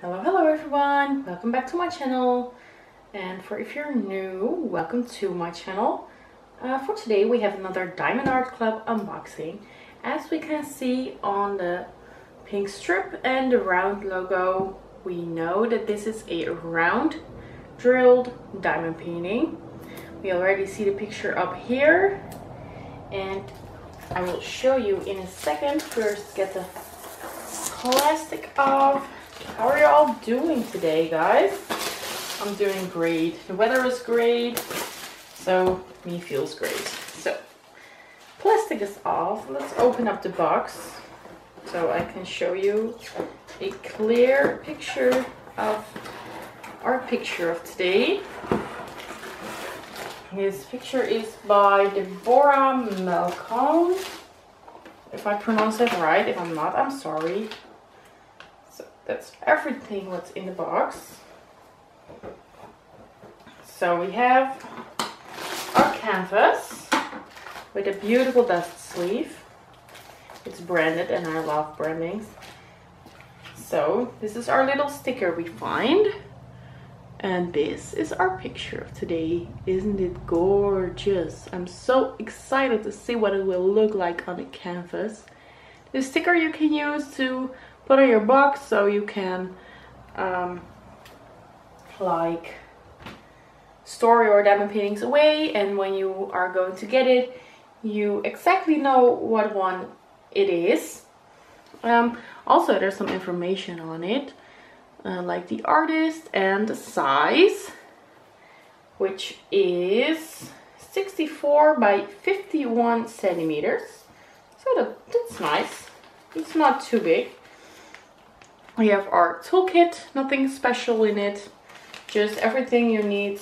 Hello, hello everyone! Welcome back to my channel. And for if you're new, welcome to my channel. Uh, for today we have another Diamond Art Club unboxing. As we can see on the pink strip and the round logo, we know that this is a round drilled diamond painting. We already see the picture up here and I will show you in a second. First get the plastic off. How are you all doing today guys? I'm doing great. The weather is great, so me feels great. So plastic is off. Let's open up the box so I can show you a clear picture of our picture of today. This picture is by Deborah Malcolm. If I pronounce that right, if I'm not, I'm sorry. That's everything what's in the box. So we have our canvas with a beautiful dust sleeve. It's branded and I love brandings. So this is our little sticker we find. And this is our picture of today. Isn't it gorgeous? I'm so excited to see what it will look like on the canvas. The sticker you can use to put on your box so you can um, like store your diamond paintings away and when you are going to get it you exactly know what one it is. Um, also there's some information on it uh, like the artist and the size which is 64 by 51 centimeters. So that, that's nice. It's not too big we have our toolkit nothing special in it just everything you need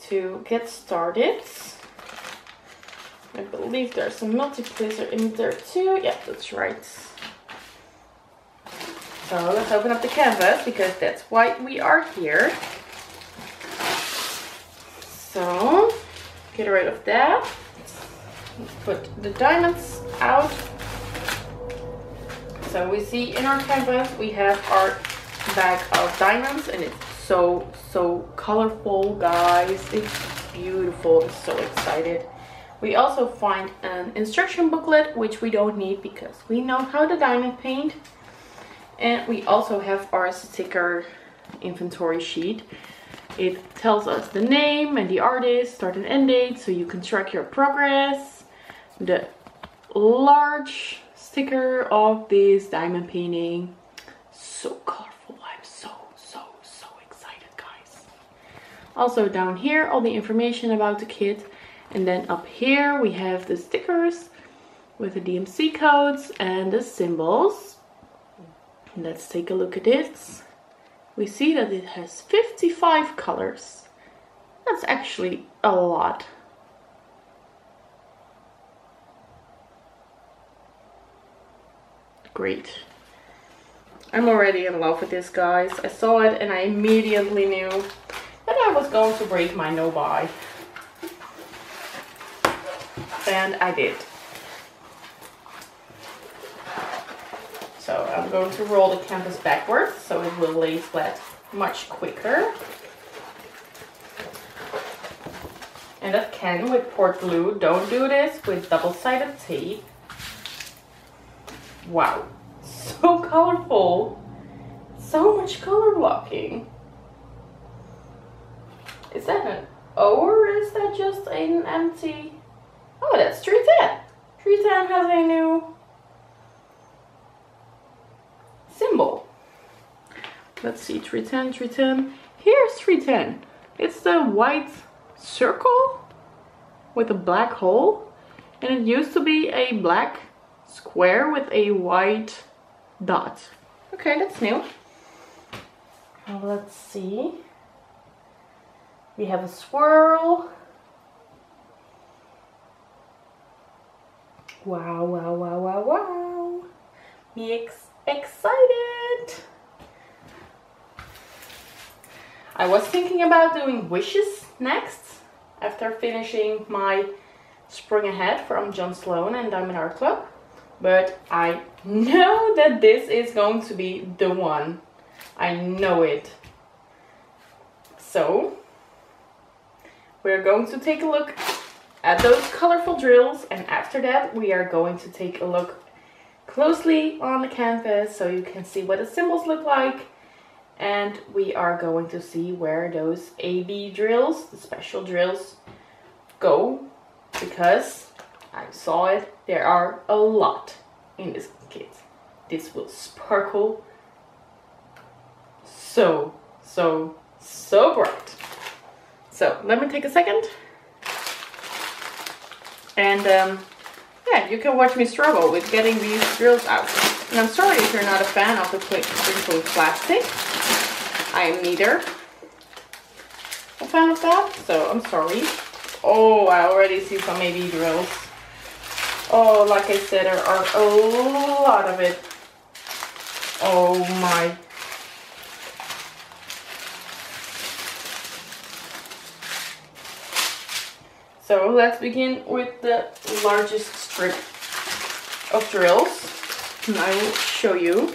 to get started I believe there's a multiplier in there too yeah that's right so let's open up the canvas because that's why we are here. So get rid of that. Put the diamonds out. So we see in our canvas we have our bag of diamonds and it's so so colorful guys. It's beautiful. I'm so excited. We also find an instruction booklet which we don't need because we know how to diamond paint and we also have our sticker inventory sheet. It tells us the name and the artist, start and end date, so you can track your progress. The large sticker of this diamond painting. So colorful. I'm so, so, so excited, guys. Also down here, all the information about the kit. And then up here, we have the stickers with the DMC codes and the symbols. Let's take a look at this. We see that it has 55 colors. That's actually a lot. Great. I'm already in love with this, guys. I saw it and I immediately knew that I was going to break my no buy. And I did. So I'm going to roll the canvas backwards so it will lay flat much quicker. And that can with port glue. Don't do this with double-sided tape. Wow, so colorful. So much color blocking. Is that an O or is that just an empty? Oh, that's 310. 310 has a new symbol. Let's see, 310, 310. Here's 310. It's the white circle with a black hole. And it used to be a black square with a white dot. Okay, that's new. let's see. We have a swirl. Wow, wow, wow, wow, wow. Mix excited! I was thinking about doing wishes next after finishing my spring ahead from John Sloan and Diamond Art Club but I know that this is going to be the one I know it. So, we're going to take a look at those colorful drills and after that we are going to take a look closely on the canvas so you can see what the symbols look like and we are going to see where those AB drills, the special drills, go because I saw it, there are a lot in this kit. This will sparkle so, so, so bright. So let me take a second. And um, yeah, you can watch me struggle with getting these drills out. And I'm sorry if you're not a fan of the twinkling plastic. I am neither a fan of that, so I'm sorry. Oh, I already see some AB drills. Oh, like I said, there are a lot of it. Oh my So let's begin with the largest strip of drills. And I will show you.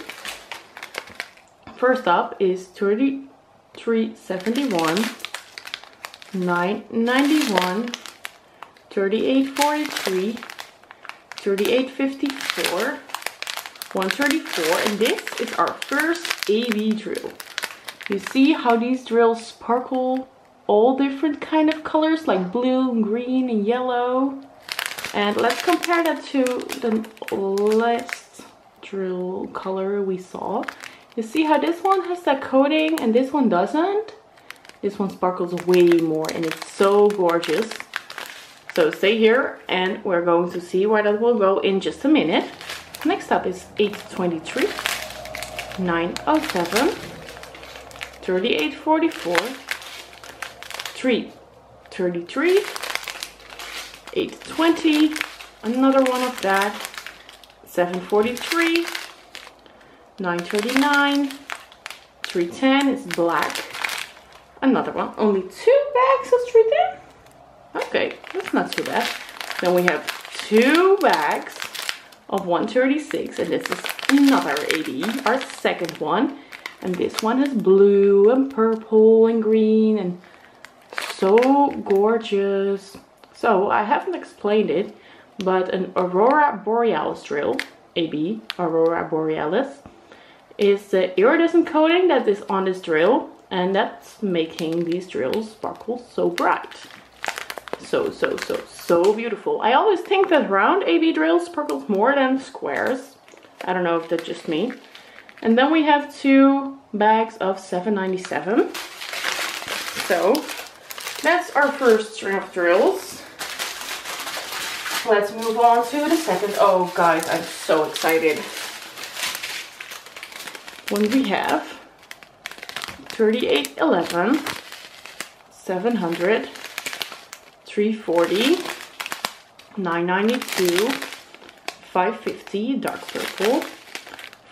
First up is 3371, 991, 3843, 3854, 134, and this is our first AB drill. You see how these drills sparkle all different kind of colors like blue, green, and yellow. And let's compare that to the last drill color we saw. You see how this one has that coating and this one doesn't? This one sparkles way more and it's so gorgeous. So stay here and we're going to see where that will go in just a minute. Next up is 823, 907, 3844, 3 33 820 another one of that 743 939 310 is black another one only two bags of 310 okay that's not too bad then we have two bags of 136 and this is another AB our second one and this one is blue and purple and green and so gorgeous. So I haven't explained it, but an Aurora Borealis drill, AB, Aurora Borealis, is the iridescent coating that is on this drill and that's making these drills sparkle so bright. So, so, so, so beautiful. I always think that round AB drills sparkles more than squares. I don't know if that's just me. And then we have two bags of 797. So that's our first string of drills. Let's move on to the second. Oh, guys, I'm so excited. When we have 3811, 700, 340, 992, 550, dark purple,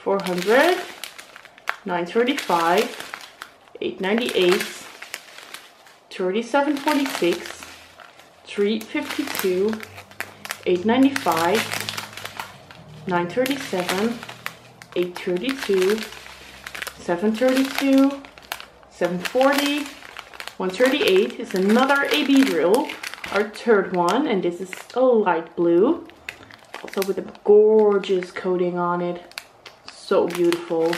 400, 935, 898, 3746, 352, 895, 937, 832, 732, 740, 138 is another AB drill, our third one, and this is a light blue, also with a gorgeous coating on it, so beautiful.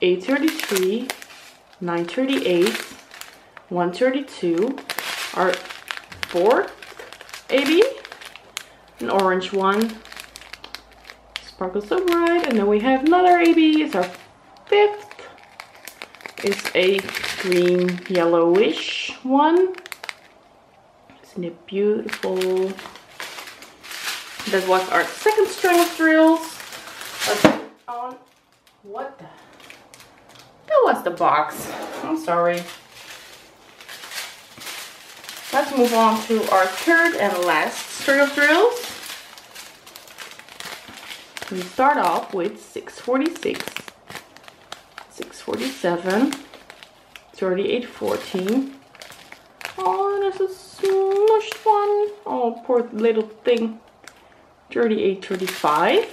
833, 938, 132, our fourth AB, an orange one, sparkles so bright, and then we have another AB, it's our fifth, it's a green yellowish one, isn't it beautiful? That was our second string of drills. On, what the, that was the box, I'm sorry. Let's move on to our third and last string of drills. We start off with 646, 647, 3814. Oh, there's a smushed one. Oh, poor little thing. 3835,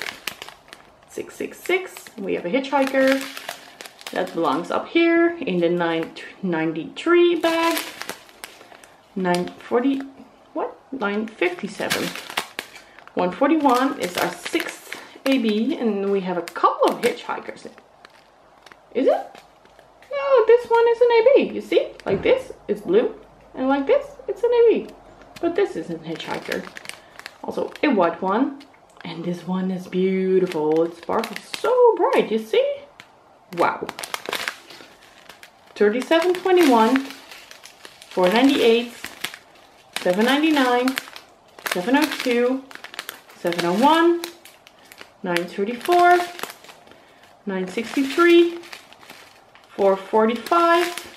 666. We have a hitchhiker. That belongs up here in the 993 bag. 940, what? 957. 141 is our sixth AB and we have a couple of hitchhikers. Is it? No, this one is an AB. You see? Like this, it's blue. And like this, it's an AB. But this isn't hitchhiker. Also a white one. And this one is beautiful. It sparkles so bright, you see? Wow. 3721, 498, 799, 702, 701, 934, 963, 445,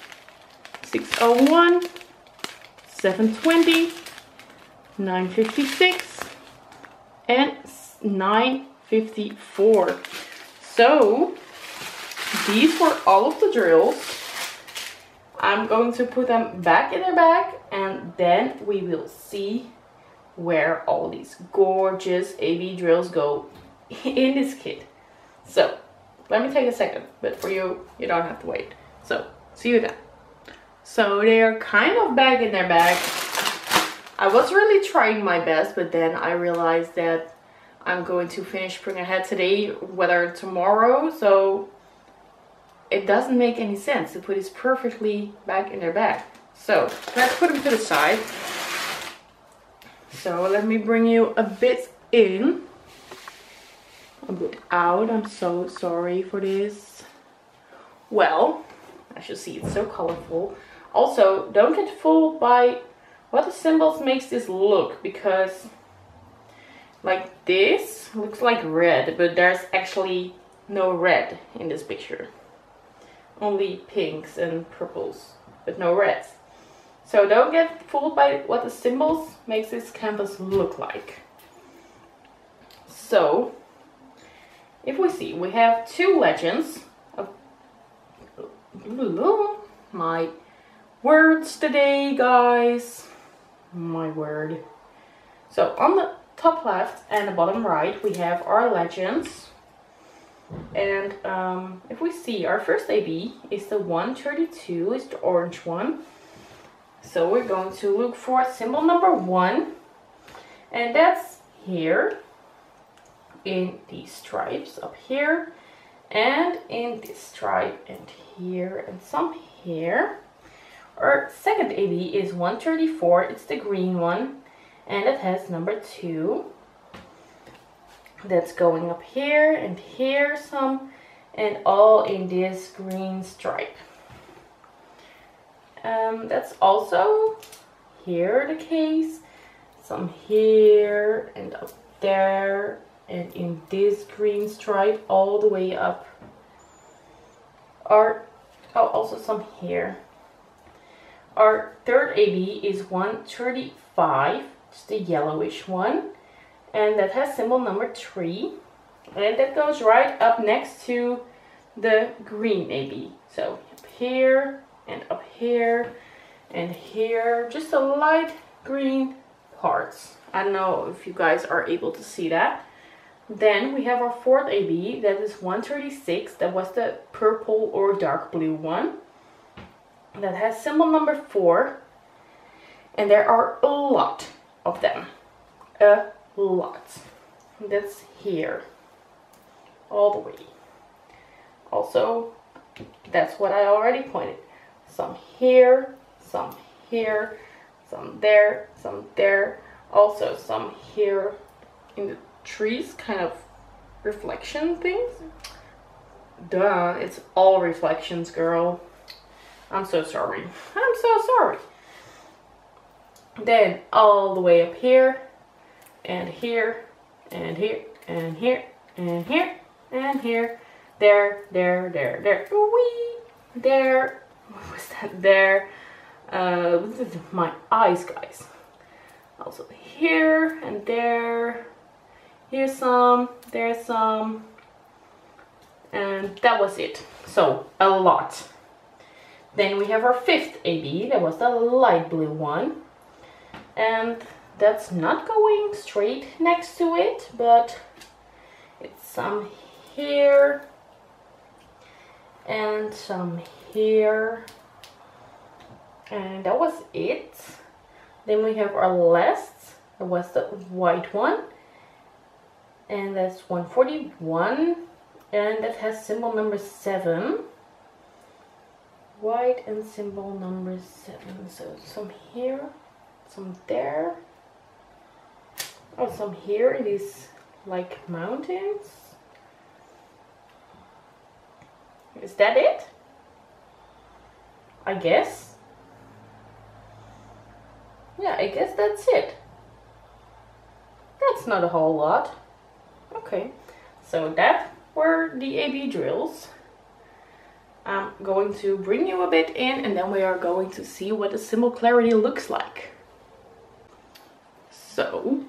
601, 720, 956, and 954. So, these were all of the drills. I'm going to put them back in their bag and then we will see where all these gorgeous AB drills go in this kit. So, let me take a second, but for you, you don't have to wait. So, see you then. So they are kind of back in their bag. I was really trying my best, but then I realized that I'm going to finish Spring Ahead today, whether tomorrow, so it doesn't make any sense to put these perfectly back in their bag. So let's put them to the side. So let me bring you a bit in, a bit out. I'm so sorry for this. Well, as you see, it's so colorful. Also, don't get fooled by what the symbols makes this look because like this looks like red, but there's actually no red in this picture only pinks and purples, but no reds. So don't get fooled by what the symbols makes this canvas look like. So, if we see, we have two legends of my words today, guys. My word. So on the top left and the bottom right, we have our legends and um, if we see, our first AB is the 132, is the orange one. So we're going to look for symbol number one. And that's here in these stripes up here and in this stripe and here and some here. Our second AB is 134, it's the green one and it has number two that's going up here and here some and all in this green stripe. Um, that's also here the case, some here and up there and in this green stripe all the way up are oh, also some here. Our third AB is 135, it's the yellowish one and that has symbol number 3 and that goes right up next to the green AB. So up here and up here and here, just a light green parts. I don't know if you guys are able to see that. Then we have our fourth AB, that is 136, that was the purple or dark blue one. That has symbol number 4, and there are a lot of them. A lot That's here, all the way. Also, that's what I already pointed. Some here, some here, some there, some there. Also some here in the trees, kind of reflection things. Duh, it's all reflections, girl. I'm so sorry. I'm so sorry. Then all the way up here, and here and here and here and here and here. There there there there. Wee! There. What was that? There. Uh my eyes guys. Also here and there. Here's some there's some. And that was it. So a lot then we have our fifth AB that was the light blue one. And that's not going straight next to it, but it's some here and some here. And that was it. Then we have our last that was the white one. And that's 141 and that has symbol number 7 white and symbol number 7 so some here some there. Oh some here in these like mountains. Is that it? I guess. Yeah I guess that's it. That's not a whole lot. Okay. So that were the AB drills I'm going to bring you a bit in and then we are going to see what the symbol clarity looks like so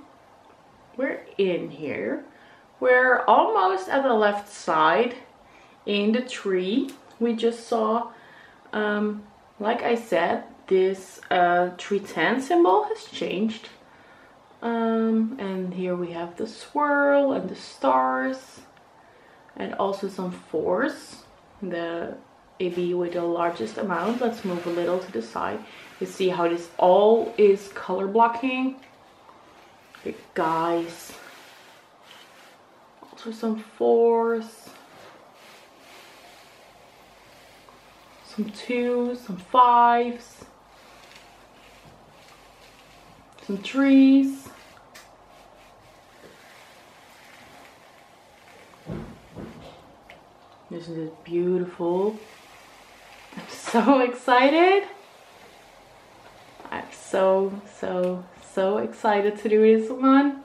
we're in here. We're almost at the left side in the tree we just saw. Um, like I said, this uh, 310 symbol has changed. Um, and here we have the swirl and the stars and also some fours. The AB with the largest amount. Let's move a little to the side. You see how this all is color blocking Okay, guys. Also some fours. Some twos, some fives. Some threes. Isn't beautiful? I'm so excited. I'm so, so, so excited to do this one.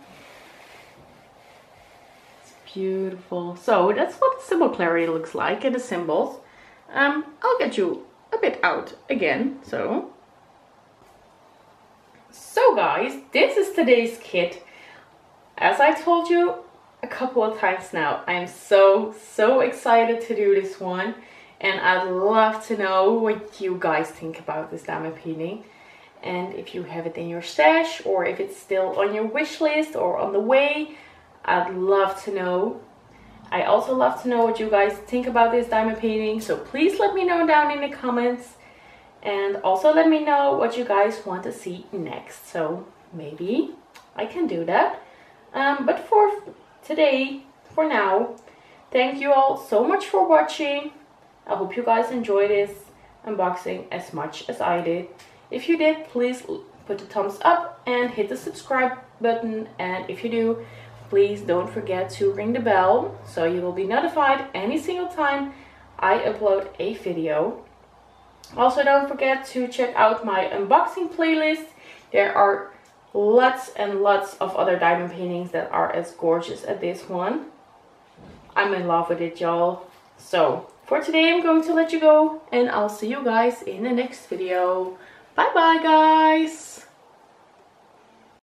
It's beautiful. So that's what symbol clarity looks like and the symbols. Um, I'll get you a bit out again, so. So guys, this is today's kit. As I told you a couple of times now, I'm so, so excited to do this one. And I'd love to know what you guys think about this diamond painting and if you have it in your stash or if it's still on your wish list or on the way I'd love to know. I also love to know what you guys think about this diamond painting so please let me know down in the comments. And also let me know what you guys want to see next so maybe I can do that. Um, but for today for now thank you all so much for watching I hope you guys enjoyed this unboxing as much as I did if you did, please put a thumbs up and hit the subscribe button. And if you do, please don't forget to ring the bell so you will be notified any single time I upload a video. Also, don't forget to check out my unboxing playlist. There are lots and lots of other diamond paintings that are as gorgeous as this one. I'm in love with it, y'all. So, for today, I'm going to let you go, and I'll see you guys in the next video. Bye bye, guys.